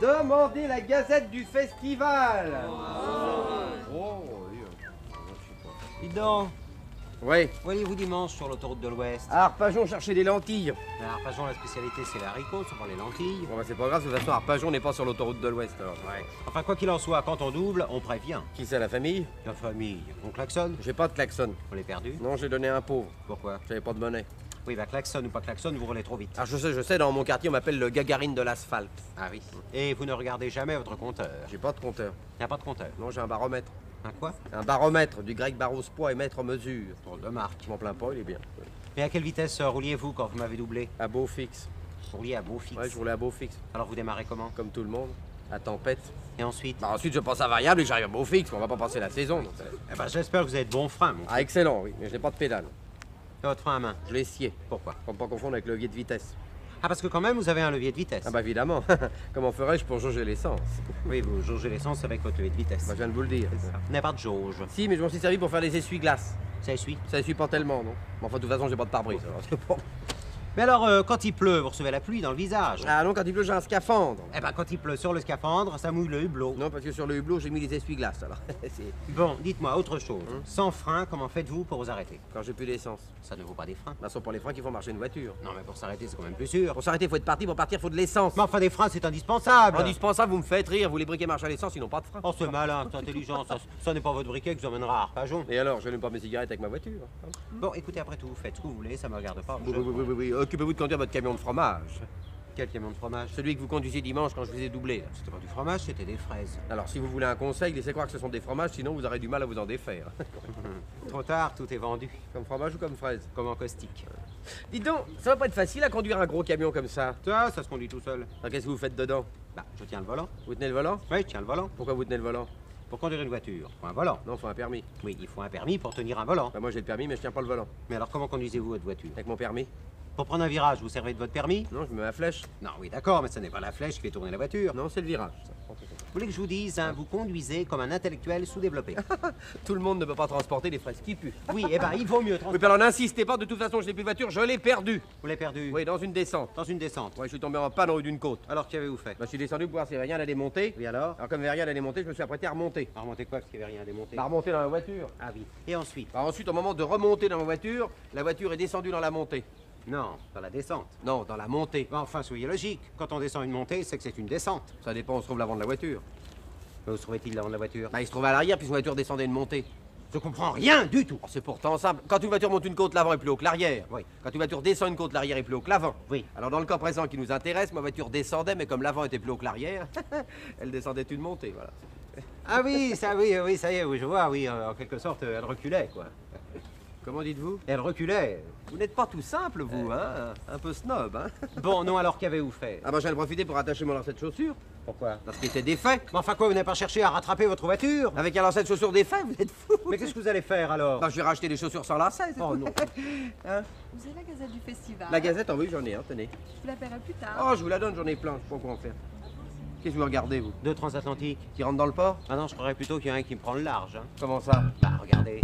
Demandez la gazette du festival Oh, oui. Dis donc, Ouais. où allez-vous dimanche sur l'autoroute de l'Ouest? À Arpajon, chercher des lentilles. À Arpajon, la spécialité, c'est les haricots, souvent les lentilles. Bon, bah, c'est pas grave, de toute façon, Arpajon n'est pas sur l'autoroute de l'Ouest, alors. Ouais. Enfin, quoi qu'il en soit, quand on double, on prévient. Qui c'est, la famille? La famille, on klaxonne? J'ai pas de klaxon. On l'est perdu? Non, j'ai donné un pauvre. Pourquoi? J'avais pas de monnaie. Oui, bah klaxonne ou pas klaxonne, vous roulez trop vite. Ah, je sais, je sais, dans mon quartier, on m'appelle le gagarine de l'asphalte. Ah oui. Et vous ne regardez jamais votre compteur J'ai pas de compteur. Il a pas de compteur. Non, j'ai un baromètre. Un quoi? Un baromètre, du grec baros poids et mètre mesure. Drôle de marque. Je m'en plains pas, il est bien. Mais à quelle vitesse euh, rouliez-vous quand vous m'avez doublé? À beau fixe. Vous rouliez à beau fixe. Ouais, je roulais à beau fixe. Alors vous démarrez comment? Comme tout le monde. À tempête. Et ensuite? Bah, ensuite, je passe à variable et j'arrive à beau fixe. On va pas passer la saison. donc, euh. Eh ben, j'espère que vous avez de bons freins, mon. Ah, excellent, oui. Mais je n'ai pas de pédale. Et votre frein à main Je l'ai scié. Pourquoi? Pour pas confondre avec le levier de vitesse. Ah, parce que quand même, vous avez un levier de vitesse. Ah, bah évidemment. Comment ferais-je pour jauger l'essence Oui, vous jaugez l'essence avec votre levier de vitesse. Bah, je viens de vous le dire. Vous n'avez pas de jauge. Si, mais je m'en suis servi pour faire les essuie-glaces. Ça essuie. Ça essuie pas tellement, non? Mais enfin, de toute façon, j'ai pas de pare-brise. Mais alors, euh, quand il pleut, vous recevez la pluie dans le visage. Ah non, quand il pleut, j'ai un scaphandre. Eh ben, quand il pleut sur le scaphandre, ça mouille le hublot. Non, parce que sur le hublot, j'ai mis les essuie-glaces. Alors, Bon, dites-moi autre chose. Sans frein, comment faites-vous pour vous arrêter? Quand j'ai plus d'essence. Ça ne vaut pas des freins. Bah, ce sont pas les freins qui font marcher une voiture. Non, mais pour s'arrêter, c'est quand même plus sûr. Pour s'arrêter, faut être parti. Pour partir, faut de l'essence. Mais enfin, des freins, c'est indispensable. Indispensable, vous me faites rire. Vous les briquets marchent à l'essence, ils n'ont pas de frein. Oh, c'est malin, c'est intelligent. Ça, ça n'est pas votre briquet qui vous emmènera à Arpajon. Et alors, je n'aime pas mes cigarettes avec ma voiture. hein. Bon, écoutez, après tout, vous faites ce que vous voulez, ça me regarde pas. Oui, oui, oui, oui. Occupez-vous de conduire votre camion de fromage. Quel camion de fromage? Celui que vous conduisiez dimanche quand je vous ai doublé. C'était pas du fromage, c'était des fraises. Alors, si vous voulez un conseil, laissez croire que ce sont des fromages, sinon vous aurez du mal à vous en défaire. Trop tard, tout est vendu. comme fromage ou comme fraise? Comme en caustique. Dites donc, ça va pas être facile à conduire un gros camion comme ça. Ça, ça se conduit tout seul. Alors, Qu'est-ce que vous faites dedans? Bah, je tiens le volant. Vous tenez le volant? Oui, je tiens le volant. Pourquoi vous tenez le volant? Pour conduire une voiture, faut un volant. Non, faut un permis. Oui, il faut un permis pour tenir un volant. Bah, moi j'ai le permis, mais je tiens pas le volant. Mais alors, comment conduisez-vous votre voiture? Avec mon permis Pour prendre un virage, vous servez de votre permis Non, je me mets ma flèche. Non, oui, d'accord, mais ce n'est pas la flèche qui fait tourner la voiture. Non, c'est le virage. ça. Vous voulez que je vous dise, hein, vous conduisez comme un intellectuel sous-développé. Tout le monde ne peut pas transporter des fraises qui puent. oui, eh ben, il vaut mieux Oui, transporter. puis alors n'insistez pas, de toute façon, je n'ai plus de voiture, je l'ai perdue. Vous l'avez perdu Oui, dans une descente. dans une descente. Ouais, je suis tombé en panne en haut d'une côte. Alors, qu'avez-vous fait Bah, je suis descendu pour voir s'il y avait rien à démonter. Oui, alors Alors, comme il avait rien à démonter, je me suis apprêté à remonter. À remonter quoi, parce qu'il n'y avait rien à démonter Bah, remonter dans la voiture. Ah oui. Et ensuite Bah, ensuite, au moment de remonter dans ma voiture, la voiture est descendue dans la montée. Non, dans la descente. Non, dans la montée. Enfin, soyez logique. Quand on descend une montée, c'est que c'est une descente. Ça dépend, on se trouve l'avant de la voiture. Mais où se trouvait-il l'avant de la voiture? Bah, il se trouvait à l'arrière, puis son voiture descendait une montée. Je comprends rien du tout. C'est pourtant simple. Quand une voiture monte une côte, l'avant est plus haut que l'arrière. Oui. Quand une voiture descend une côte, l'arrière est plus haut que l'avant. Oui. Alors, dans le cas présent qui nous intéresse, ma voiture descendait, mais comme l'avant était plus haut que l'arrière, elle descendait une montée, voilà. Ah oui, ça, oui, oui, ça y est, oui, je vois, oui, euh, en quelque sorte, euh, elle reculait, quoi. Comment dites-vous Elle reculait. Vous n'êtes pas tout simple, vous, hein Un peu snob, hein Bon, non, alors qu'avez-vous fait Ah bah, j'allais profiter pour attacher mon lacet de chaussure, Pourquoi parce qu'il était défait. Mais enfin quoi, vous n'avez pas cherché à rattraper votre voiture Avec un lacet de chaussure défait, vous êtes fou Mais qu'est-ce que vous allez faire alors Bah, je vais racheter des chaussures sans lacet. c'est Oh non. Hein Vous avez la gazette du festival La gazette, ah oui, j'en ai, hein, tenez. Je vous la paierai plus tard. Oh, je vous la donne, j'en ai plein, je sais pas quoi en faire. Qu'est-ce que vous regardez, vous Deux transatlantiques. Qui rentre dans le port Ah non, je croirais plutôt qu'il y en a un qui me prend le large. hein. Comment ça? Bah, regardez.